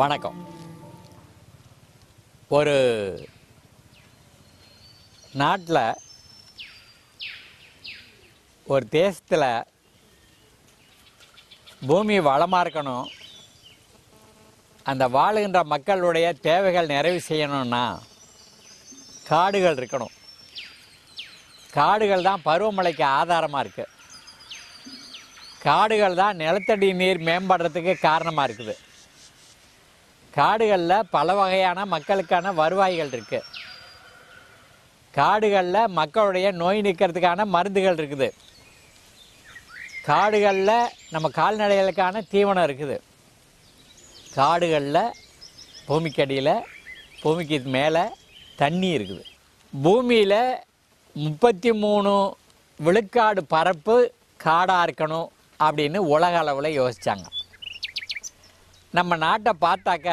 வணக்கம். ஒரு நாட்டில் ஒரு தேசத்தில் பூமி வளமாக இருக்கணும் அந்த வாழுகின்ற மக்களுடைய தேவைகள் நிறைவு செய்யணும்னா காடுகள் இருக்கணும். காடுகள் தான் பருவமழைக்கு ஆதாரமாக இருக்குது காடுகள் தான் நிலத்தடி நீர் மேம்படுறதுக்கு காரணமாக இருக்குது. காடுகளில் பல வகையான மக்களுக்கான வருவாய்கள் இருக்குது காடுகளில் மக்களுடைய நோய் நீக்கிறதுக்கான மருந்துகள் இருக்குது. காடுகளில் நம்ம கால்நடைகளுக்கான தீவனம் இருக்குது. காடுகளில் பூமிக்கடியில் பூமிக்கு மேலே தண்ணி இருக்குது. பூமியில் முப்பத்தி மூணு விழுக்காடு பரப்பு காடாக இருக்கணும் அப்படின்னு உலக அளவில் யோசித்தாங்க நம்ம நாட்டை பார்த்தாக்க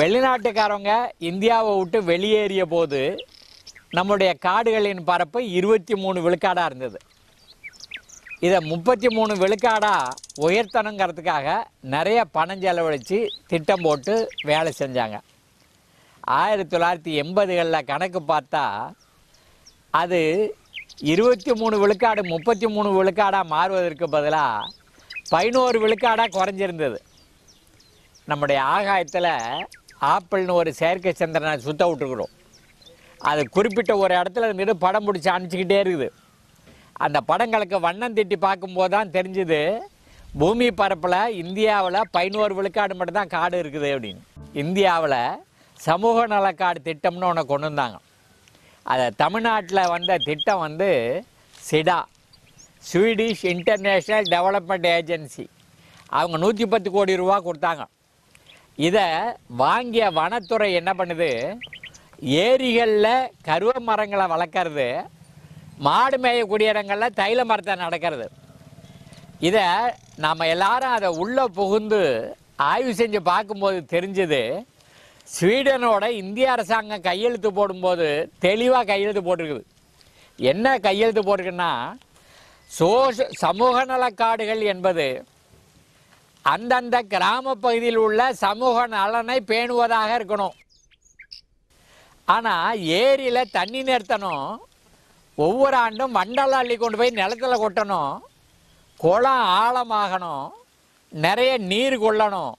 வெளிநாட்டுக்காரவங்க இந்தியாவை விட்டு வெளியேறிய போது நம்முடைய காடுகளின் பரப்பு இருபத்தி மூணு விழுக்காடாக இருந்தது. இதை முப்பத்தி மூணு விழுக்காடாக உயர்த்தணுங்கிறதுக்காக நிறைய பணம் செலவழித்து திட்டம் போட்டு வேலை செஞ்சாங்க. ஆயிரத்தி தொள்ளாயிரத்தி எண்பதுகளில் கணக்கு பார்த்தா அது இருபத்தி மூணு விழுக்காடு முப்பத்தி மூணு விழுக்காடாக மாறுவதற்கு பதிலாக பதினோரு விழுக்காடாக குறைஞ்சிருந்தது. நம்முடைய ஆகாயத்தில் ஆப்பிள்னு ஒரு செயற்கை சந்திரனை சுத்த விட்டுருக்குறோம். அது குறிப்பிட்ட ஒரு இடத்துல நின்று படம் பிடிச்சி அனுப்பிச்சிக்கிட்டே இருக்குது. அந்த படங்களுக்கு வண்ணம் திட்டி பார்க்கும்போது தான் தெரிஞ்சுது பூமி பரப்பில் இந்தியாவில் பதினோரு விழுக்காடு மட்டும்தான் காடு இருக்குது அப்படின்னு. இந்தியாவில் சமூக நலக்காடு திட்டம்னு ஒன்று கொண்டு வந்தாங்க. அதை தமிழ்நாட்டில் வந்த திட்டம் வந்து SIDA Swedish International Development Agency. அவங்க நூற்றி பத்து கோடி ரூபா கொடுத்தாங்க. இதை வாங்கிய வனத்துறை என்ன பண்ணுது? ஏரிகளில் கருவ மரங்களை வளர்க்குறது மாடு மேயக்கூடிய இடங்களில் தைல மரத்தை நடக்கிறது. இதை நாம் எல்லாரும் அதை உள்ளே புகுந்து ஆய்வு செஞ்சு பார்க்கும்போது தெரிஞ்சது ஸ்வீடனோட இந்திய அரசாங்கம் கையெழுத்து போடும்போது தெளிவாக கையெழுத்து போட்டிருக்குது. என்ன கையெழுத்து போட்டிருக்குன்னா சோஷ சமூக நலக் காடுகள் என்பது அந்தந்த கிராம பகுதியில் உள்ள சமூக நலனை பேணுவதாக இருக்கணும். ஆனால் ஏரியில் தண்ணி நிறுத்தணும். ஒவ்வொரு ஆண்டும் மண்டல அள்ளி கொண்டு போய் நிலத்துல கொட்டணும். குளம் ஆழமாகணும். நிறைய நீர் கொள்ளணும்.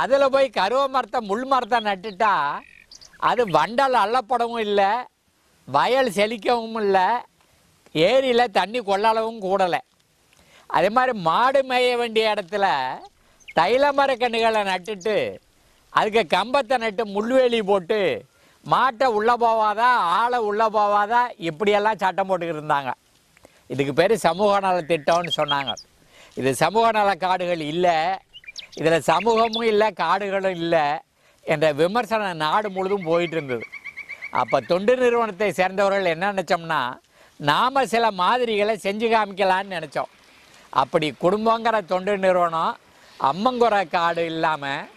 அதில் போய் கருவ மரத்தை முள் மரத்தை நட்டுட்டா அது வண்டல் அள்ளப்படவும் இல்லை வயல் செழிக்கவும் இல்லை ஏரியில் தண்ணி கொள்ளளவும் கூடலை. அதே மாதிரி மாடு மேய வேண்டிய இடத்துல தைல மரக்கன்றுகளை நட்டுட்டு அதுக்கு கம்பத்தை நட்டு முள்வேலி போட்டு மாட்டை உள்ளே போவாதா ஆளை உள்ளே போவாதா இப்படியெல்லாம் சட்டம் போட்டுக்கிட்டு இருந்தாங்க. இதுக்கு பேர் சமூக நல திட்டம்னு சொன்னாங்க. இது சமூக நல காடுகள் இல்லை. இதில் சமூகமும் இல்லை காடுகளும் இல்லை என்ற விமர்சனம் நாடு முழுதும் போயிட்டு இருந்தது. அப்போ தொண்டு நிறுவனத்தை சேர்ந்தவர்கள் என்ன நினச்சோம்னா நாம் சில மாதிரிகளை செஞ்சு காமிக்கலான்னு நினச்சோம். அப்படி குடும்பங்கிற தொண்டு நிறுவனம் அம்மங்குறை காடு இல்லாமல்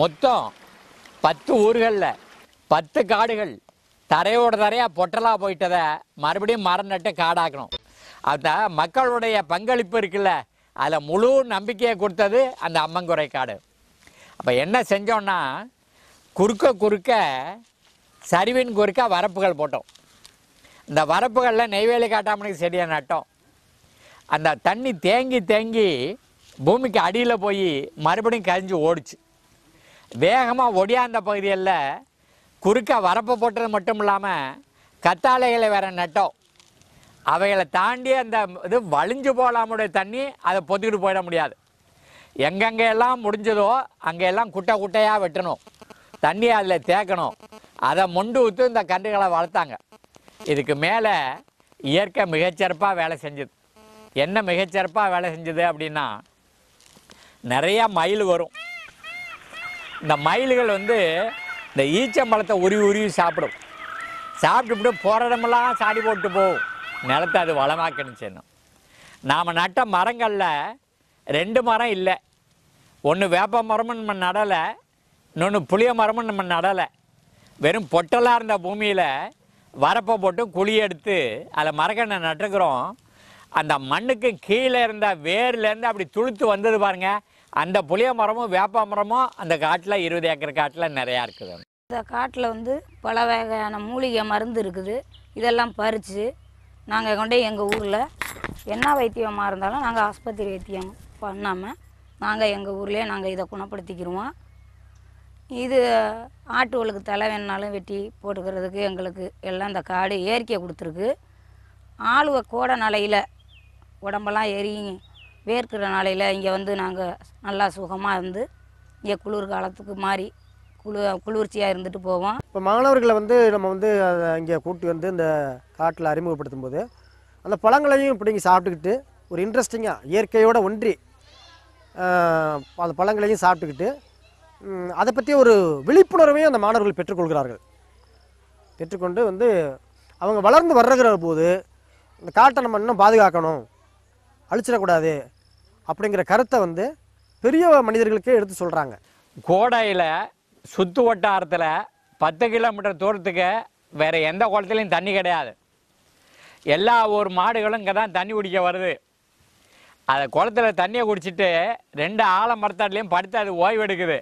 மொத்தம் பத்து ஊர்களில் பத்து காடுகள். தரையோட தரையாக பொட்டலாக போயிட்டதை மறுபடியும் மரம் நட்டு காடாக்கணும். அந்த மக்களுடைய பங்களிப்பு இருக்குல்ல அதில் முழு நம்பிக்கையை கொடுத்தது அந்த அம்மங்குறை காடு. அப்போ என்ன செஞ்சோன்னா குறுக்க குறுக்க சரிவின் குறுக்க வரப்புகள் போட்டோம். இந்த வரப்புகளில் நெய்வேலி காட்டாமணிக்கு செடியை நட்டோம். அந்த தண்ணி தேங்கி தேங்கி பூமிக்கு அடியில் போய் மறுபடியும் கரிஞ்சு ஓடிச்சு. வேகமாக ஒடியாந்த பகுதியில் குறுக்க வரப்பு போட்டது மட்டும் இல்லாமல் கத்தாழைகளை வேற நட்டோம். அவைகளை தாண்டி அந்த இது வழிஞ்சு போகலாமுடைய தண்ணி அதை பொத்திக்கிட்டு போயிட முடியாது. எங்கெங்கே எல்லாம் முடிஞ்சதோ அங்கெல்லாம் குட்டை குட்டையாக வெட்டணும். தண்ணி அதில் தேக்கணும். அதை மொண்டு ஊற்று இந்த கன்றுகளை வளர்த்தாங்க. இதுக்கு மேலே இயற்கை மிகச்சிறப்பாக வேலை செஞ்சது. என்ன மிகச்சிறப்பாக வேலை செஞ்சது அப்படின்னா நிறையா மயில் வரும். இந்த மயில்கள் வந்து இந்த ஈச்சம்பழத்தை உருவி உருவி சாப்பிடும். சாப்பிட்டுவிட்டு போகிற இடமெல்லாம் சாடி போட்டு போகும். நிலத்தை அது வளமாக்கணும் நாம் நட்ட மரங்களில் ரெண்டு மரம் இல்லை. ஒன்று வேப்ப மரமும் நம்ம நடலை இன்னொன்று புளிய மரமும் நம்ம நடலை. வெறும் பொட்டலாக இருந்த பூமியில் வரப்பை போட்டு குழி எடுத்து அதில் மரக்கண்ணை நட்டுக்கிறோம். அந்த மண்ணுக்கு கீழே இருந்த வேர்லேருந்து அப்படி துளுத்து வந்தது பாருங்க. அந்த புளிய மரமும் வேப்ப மரமும் அந்த காட்டில் இருபது ஏக்கர் காட்டில் நிறையா இருக்குது. இந்த காட்டில் வந்து பல வகையான மூலிகை மருந்து இருக்குது. இதெல்லாம் பறித்து நாங்கள் கொண்டு எங்கள் ஊரில் என்ன வைத்தியமாக இருந்தாலும் நாங்கள் ஆஸ்பத்திரி வைத்தியம் பண்ணாமல் நாங்கள் எங்கள் ஊர்லேயே நாங்கள் இதை குணப்படுத்திக்கிடுவோம் இது ஆட்டுகளுக்கு தலை வேணுனாலும் வெட்டி போட்டுக்கிறதுக்கு எங்களுக்கு எல்லாம் இந்த காடு இயற்கை கொடுத்துருக்கு. ஆளுவை கோடை நிலையில் உடம்பெல்லாம் எரி வேர்க்கிற நாளையில் இங்கே வந்து நாங்கள் நல்லா சுகமாக இருந்து இங்கே குளிர் காலத்துக்கு மாறி குளிர் குளிர்ச்சியாக இருந்துட்டு போவோம். இப்போ மாணவர்களை வந்து நம்ம வந்து அதை இங்கே கூட்டி வந்து இந்த காட்டில் அறிமுகப்படுத்தும் போது அந்த பழங்களையும் பிடிங்கி சாப்பிட்டுக்கிட்டு ஒரு இன்ட்ரெஸ்டிங்காக இயற்கையோட ஒன்றி அந்த பழங்களையும் சாப்பிட்டுக்கிட்டு அதை பற்றி ஒரு விழிப்புணர்வையும் அந்த மாணவர்கள் பெற்றுக்கொள்கிறார்கள். பெற்றுக்கொண்டு வந்து அவங்க வளர்ந்து வர்றகிற போது இந்த காட்டை நம்ம இன்னும் பாதுகாக்கணும். அழிச்சிடக்கூடாது அப்படிங்கிற கருத்தை வந்து பெரிய மனிதர்களுக்கே எடுத்து சொல்கிறாங்க கோடையில் சுற்று வட்டாரத்தில் பத்து கிலோமீட்டர் தூரத்துக்கு வேறு எந்த குளத்துலையும் தண்ணி கிடையாது. எல்லா ஊர் மாடுகளும் இங்கே தான் தண்ணி குடிக்க வருது. அதை குளத்துல தண்ணியை குடிச்சிட்டு ரெண்டு ஆலமரத்தாட்லேயும் படுத்து அது ஓய்வு எடுக்குது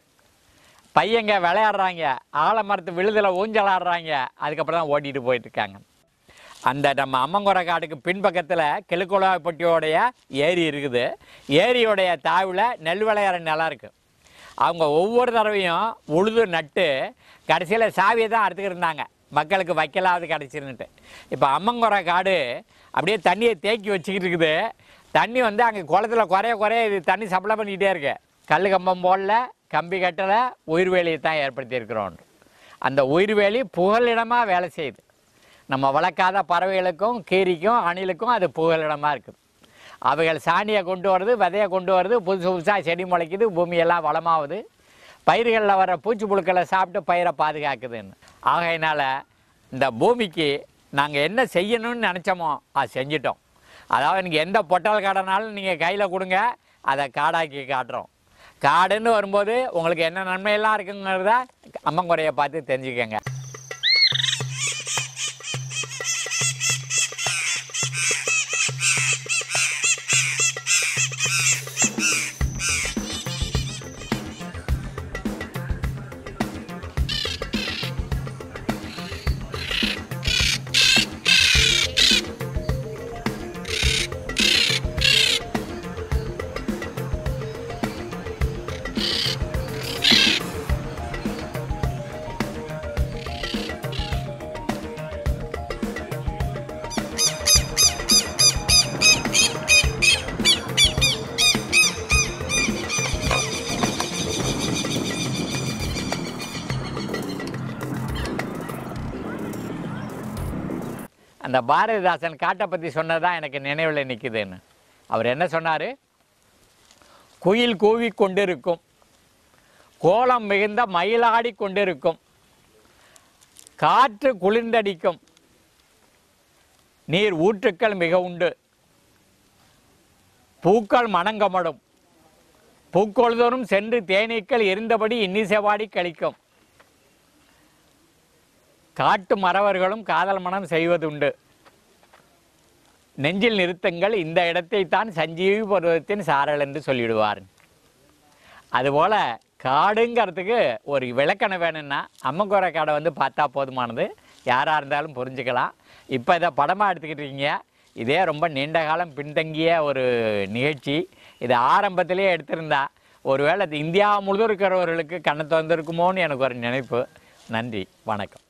பையங்க விளையாடுறாங்க ஆலமரத்து விழுதில் ஊஞ்சல் ஆடுறாங்க அதுக்கப்புறம் தான் ஓட்டிகிட்டு போயிட்டுருக்காங்க அந்த நம்ம அம்மங்குர காடுக்கு பின்பக்கத்தில் கிழக்குலாப்பட்டியோடைய ஏரி இருக்குது. ஏரியோடைய தாவில் நெல் விளையாற நிலம் இருக்குது அவங்க ஒவ்வொரு தடவையும் உழுது நட்டு கடைசியில் சாவியை தான் அறுத்துக்கிட்டு இருந்தாங்க. மக்களுக்கு வைக்கலாவது கிடச்சிருந்துட்டு. இப்போ அம்மங்குர காடு அப்படியே தண்ணியை தேக்கி வச்சுக்கிட்டு இருக்குது. தண்ணி வந்து அங்கே குளத்துல குறைய குறைய இது தண்ணி சப்ளை பண்ணிக்கிட்டே இருக்கு. கல் கம்பம் போடல கம்பி கட்டலை உயிர்வேலியை தான் ஏற்படுத்தியிருக்கிறோம். அந்த உயிர்வேலி புகலிடமாக வேலை செய்யுது. நம்ம வளர்க்காத பறவைகளுக்கும் கீரிக்கும் அணிலுக்கும் அது புகலிடமாக இருக்குது. அவைகள் சாணியை கொண்டு வருது விதையை கொண்டு வருது புதுசு புதுசாக செடி முளைக்குது பூமியெல்லாம் வளமாகுது பயிர்களில் வர பூச்சி புழுக்களை சாப்பிட்டு பயிரை பாதுகாக்குதுன்னு. ஆகையினால் இந்த பூமிக்கு நாங்கள் என்ன செய்யணும்னு நினச்சோமோ அது செஞ்சிட்டோம். அதாவது நீங்கள் எந்த பொட்டல் காடனாலும் நீங்கள் கையில் கொடுங்க அதை காடாக்கி காட்டுறோம். காடுன்னு வரும்போது உங்களுக்கு என்ன நன்மையெல்லாம் இருக்குங்கிறத அம்மங்குறையை பார்த்து தெரிஞ்சுக்கங்க. அந்த பாரதிதாசன் காட்டை பற்றி சொன்னதான் எனக்கு நினைவில் நிற்குதுன்னு அவர் என்ன சொன்னார்? குயில் கூவி கொண்டிருக்கும். கோலம் மிகுந்த மயிலாடி கொண்டிருக்கும். காற்று குளிர்ந்தடிக்கும். நீர் ஊற்றுக்கள் மிக உண்டு. பூக்கள் மணங்கமடும். பூக்கொழுதோறும் சென்று தேனீக்கள் எரிந்தபடி இன்னிசைவாடி கழிக்கும் காட்டு மறவர்களும் காதல் மனம் செய்வதுண்டு. நெஞ்சில் நிறுத்தங்கள் இந்த இடத்தை தான் சஞ்சீவி பருவத்தின் சாரல் என்று சொல்லிடுவார். அதுபோல் காடுங்கிறதுக்கு ஒரு விளக்கணம் வேணும்னா அம்மங்குறை காடை வந்து பார்த்தா போதுமானது. யாராக இருந்தாலும் புரிஞ்சுக்கலாம். இப்போ இதை படமாக எடுத்துக்கிட்டு இருக்கீங்க. இதே ரொம்ப நீண்ட காலம் பின்தங்கிய ஒரு நிகழ்ச்சி. இது ஆரம்பத்திலேயே எடுத்திருந்தா ஒருவேளை இந்தியா முழுதும் இருக்கிறவர்களுக்கு கண்ணை திறந்திருக்குமோன்னு எனக்கு ஒரு நினைப்பு. நன்றி வணக்கம்.